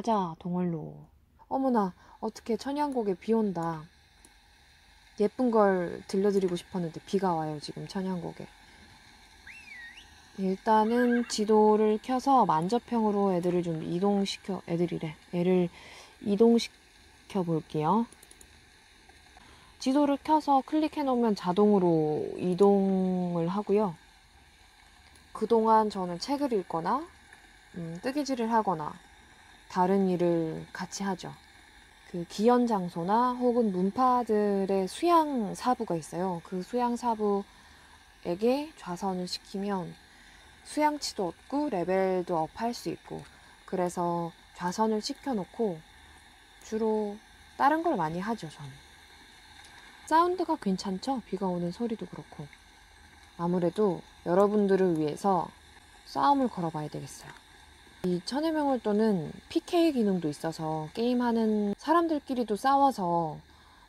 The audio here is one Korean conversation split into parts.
가자 동월로. 어머나 어떻게 천양곡에 비 온다. 예쁜 걸 들려드리고 싶었는데 비가 와요 지금 천양곡에. 일단은 지도를 켜서 만접형으로 애들을 좀 이동시켜 애들이래. 애를 이동시켜 볼게요. 지도를 켜서 클릭해 놓으면 자동으로 이동을 하고요. 그동안 저는 책을 읽거나 음, 뜨개질을 하거나 다른 일을 같이 하죠. 그 기연 장소나 혹은 문파들의 수양 사부가 있어요. 그 수양 사부에게 좌선을 시키면 수양치도 얻고 레벨도 업할 수 있고 그래서 좌선을 시켜놓고 주로 다른 걸 많이 하죠 저는. 사운드가 괜찮죠? 비가 오는 소리도 그렇고 아무래도 여러분들을 위해서 싸움을 걸어봐야 되겠어요. 이 천애명월도는 PK 기능도 있어서 게임하는 사람들끼리도 싸워서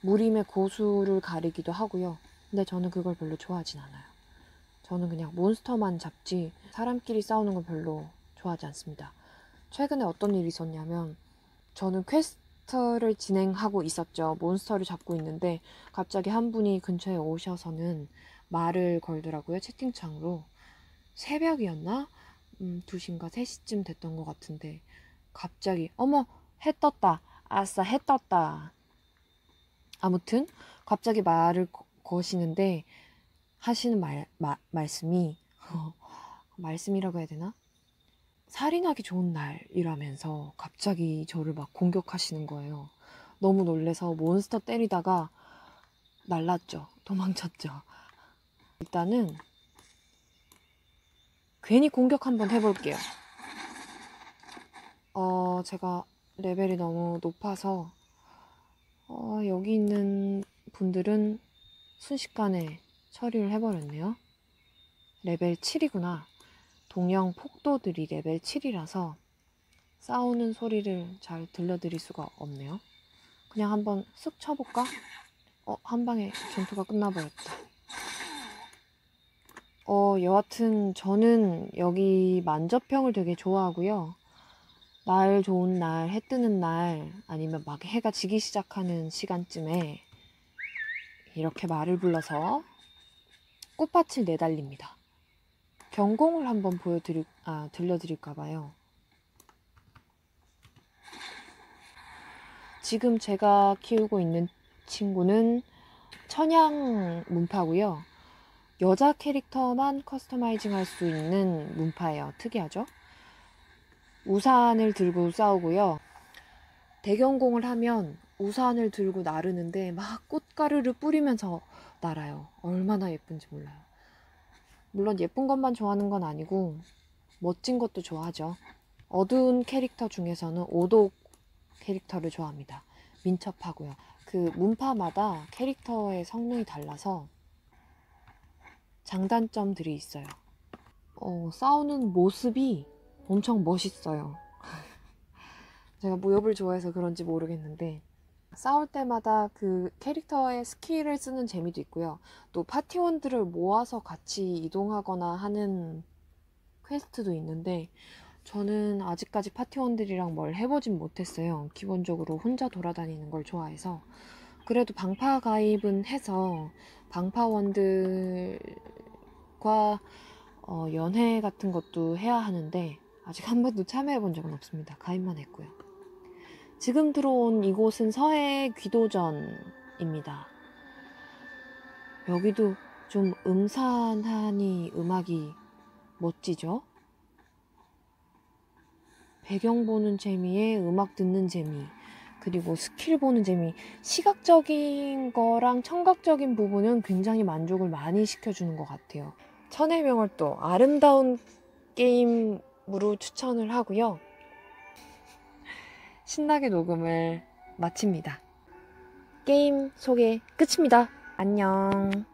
무림의 고수를 가리기도 하고요. 근데 저는 그걸 별로 좋아하진 않아요. 저는 그냥 몬스터만 잡지 사람끼리 싸우는 건 별로 좋아하지 않습니다. 최근에 어떤 일이 있었냐면 저는 퀘스트를 진행하고 있었죠. 몬스터를 잡고 있는데 갑자기 한 분이 근처에 오셔서는 말을 걸더라고요. 채팅창으로. 새벽이었나? 음, 2시인가 3시쯤 됐던 것 같은데 갑자기 어머 해 떴다 아싸 해 떴다 아무튼 갑자기 말을 거, 거시는데 하시는 말, 마, 말씀이 말씀이라고 해야 되나? 살인하기 좋은 날이라면서 갑자기 저를 막 공격하시는 거예요. 너무 놀래서 몬스터 때리다가 날랐죠. 도망쳤죠. 일단은 괜히 공격 한번 해볼게요. 어, 제가 레벨이 너무 높아서 어, 여기 있는 분들은 순식간에 처리를 해버렸네요. 레벨 7이구나. 동영 폭도들이 레벨 7이라서 싸우는 소리를 잘 들려드릴 수가 없네요. 그냥 한번 쓱 쳐볼까? 어, 한 방에 전투가 끝나버렸다. 어, 여하튼 저는 여기 만접형을 되게 좋아하고요. 날 좋은 날, 해 뜨는 날, 아니면 막 해가 지기 시작하는 시간쯤에 이렇게 말을 불러서 꽃밭을 내달립니다. 경공을 한번 보여드릴, 아, 들려드릴까봐요. 지금 제가 키우고 있는 친구는 천양 문파고요. 여자 캐릭터만 커스터마이징 할 수 있는 문파예요. 특이하죠? 우산을 들고 싸우고요. 대경공을 하면 우산을 들고 나르는데 막 꽃가루를 뿌리면서 날아요. 얼마나 예쁜지 몰라요. 물론 예쁜 것만 좋아하는 건 아니고 멋진 것도 좋아하죠. 어두운 캐릭터 중에서는 오독 캐릭터를 좋아합니다. 민첩하고요. 그 문파마다 캐릭터의 성능이 달라서 장단점들이 있어요. 어, 싸우는 모습이 엄청 멋있어요. 제가 무협을 좋아해서 그런지 모르겠는데 싸울 때마다 그 캐릭터의 스킬을 쓰는 재미도 있고요. 또 파티원들을 모아서 같이 이동하거나 하는 퀘스트도 있는데 저는 아직까지 파티원들이랑 뭘 해보진 못했어요. 기본적으로 혼자 돌아다니는 걸 좋아해서 그래도 방파 가입은 해서 방파원들과 어, 연회 같은 것도 해야 하는데 아직 한 번도 참여해 본 적은 없습니다. 가입만 했고요. 지금 들어온 이곳은 서해 귀도전입니다. 여기도 좀 음산하니 음악이 멋지죠? 배경 보는 재미에 음악 듣는 재미, 그리고 스킬 보는 재미, 시각적인 거랑 청각적인 부분은 굉장히 만족을 많이 시켜주는 것 같아요. 천의 명월도 아름다운 게임으로 추천을 하고요. 신나게 녹음을 마칩니다. 게임 소개 끝입니다. 안녕.